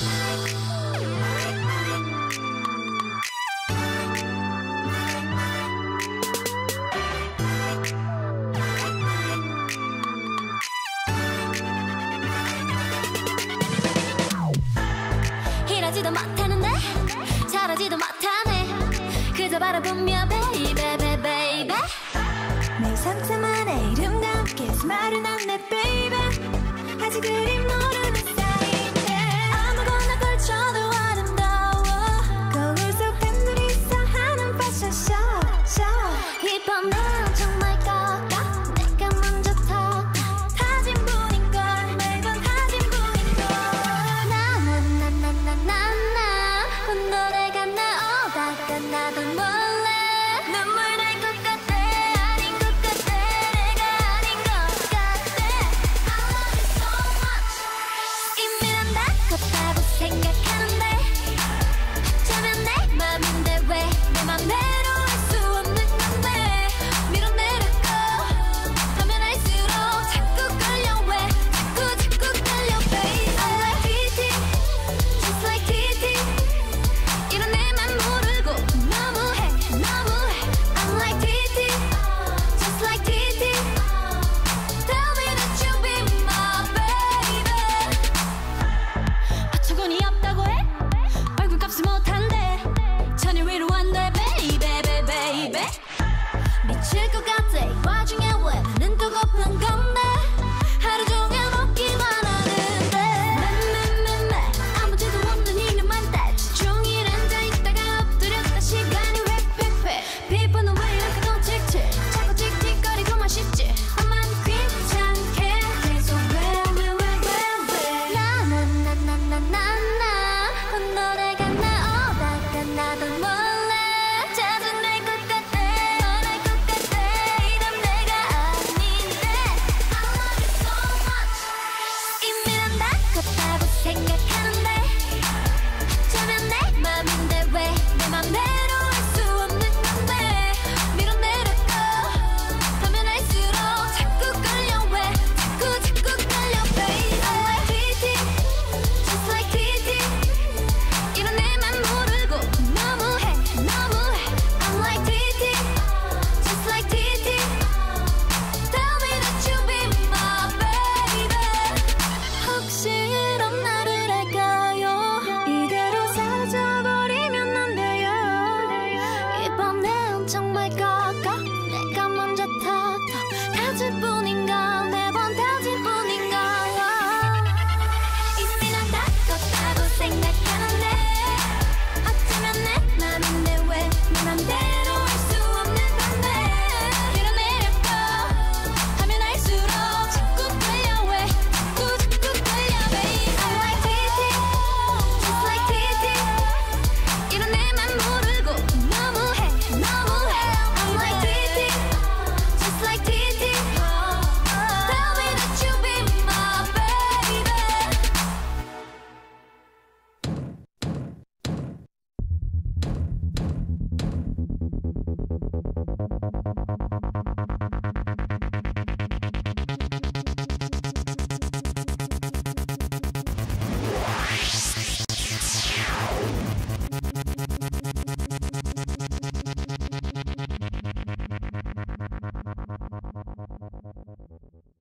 Música